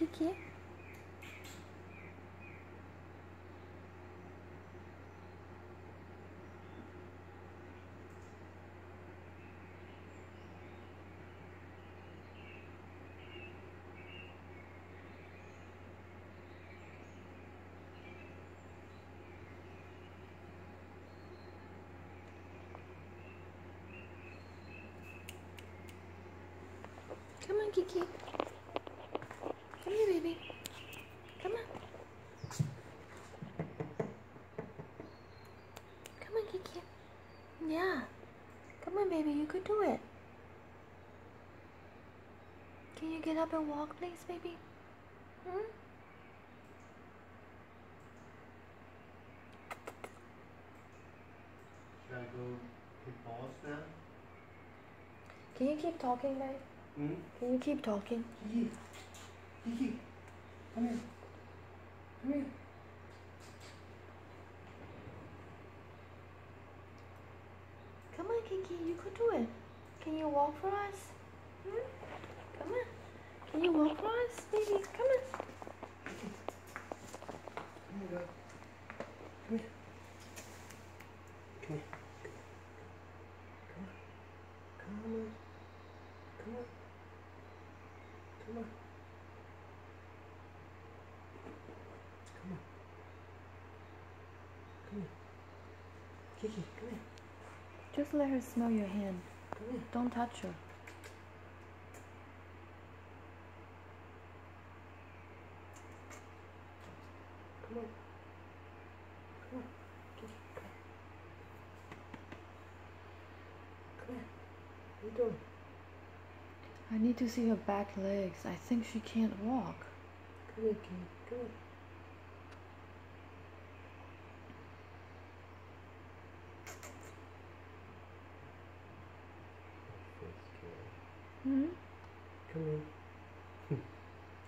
Kiki. Come on, Kiki. Come here, baby. Come on. Come on, Kiki. Yeah. Come on, baby. You could do it. Can you get up and walk, please, baby? Hmm? Should I go hit balls now? Can you keep talking, babe? Hmm? Can you keep talking? Kiki. Kiki. Come here. Come here. Come on, Kiki. You could do it. Can you walk for us? Hmm? Come on. Can you walk for us, baby? Come on. Come here, girl. Come here. Come here. Come on. Come on. Come on. Come on. Come here. Kiki, come here. Just let her smell your hand. Come here. Don't touch her. Come on. Come on. Kiki, come here. Come here. What are you doing? I need to see her back legs. I think she can't walk. Come here, Kiki. Come here. Hmm? Come here. Come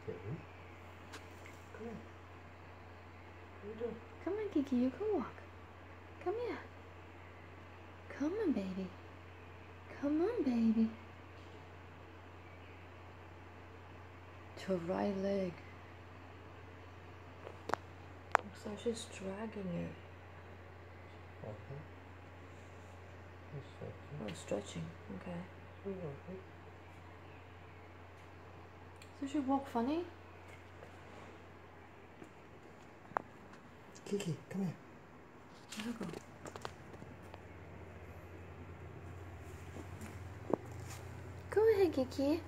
here. Come here. What are you doing? Come on, Kiki. You can walk. Come here. Come on, baby. Come on, baby. To her right leg. Looks like she's dragging it. Okay. Oh, stretching. Okay. Okay. So she walk funny? Kiki, come here. Let her go. Go ahead, Kiki.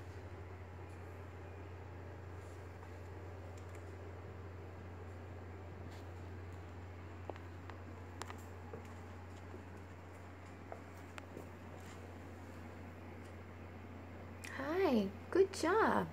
Hi, good job.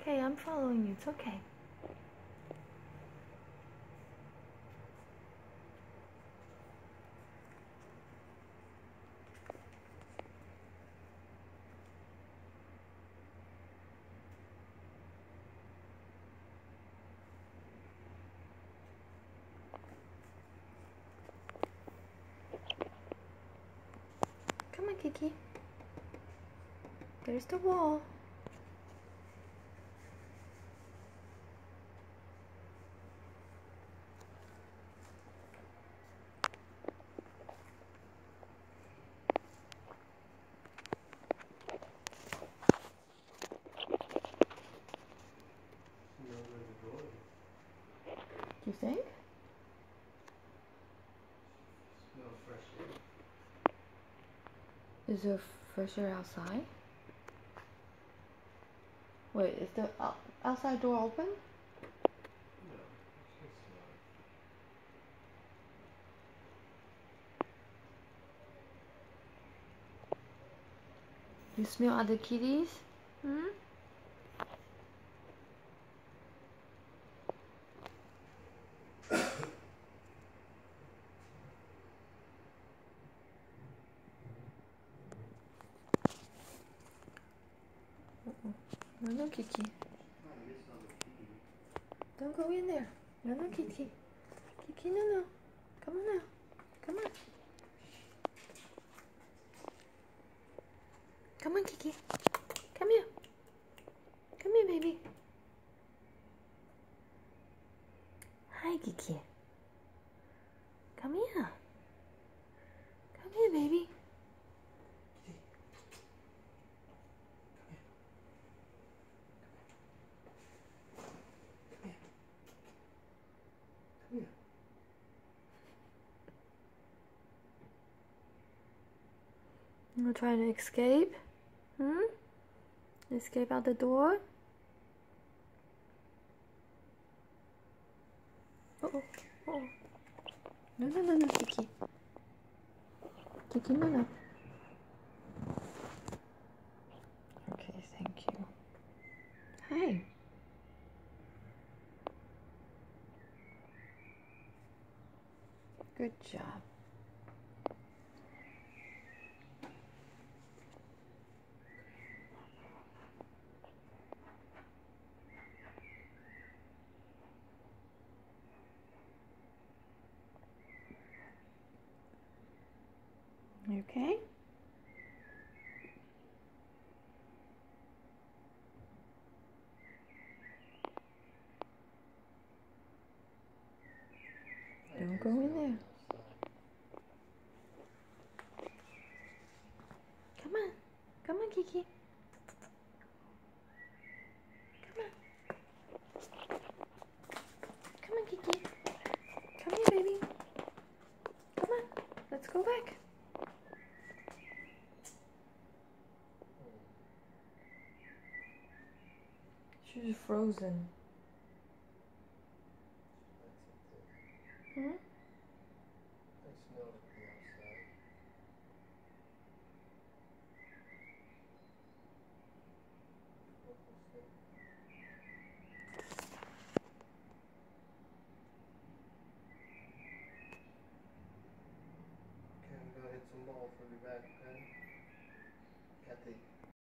Okay, I'm following you. It's okay. Come on, Kiki. There's the wall. You think? Smell fresh air. Is there fresh air outside? Wait, is the out- outside door open? No, it's just. You smell other kitties? Hmm? No, no, Kiki. Don't go in there. No, no, Kiki. Kiki, no, no. Come on now. Come on. Come on, Kiki. Come here. Come here, baby. Hi, Kiki. Come here. Come here, baby. You wanna try to escape? Hmm? Escape out the door? Uh oh. Uh oh. No, no, no, no, Kiki. Kiki, no, no. Okay, thank you. Hi. Good job. Okay? Don't go in there. Come on. Come on, Kiki. Come on. Come on, Kiki. Come here, baby. Come on. Let's go back. She's frozen.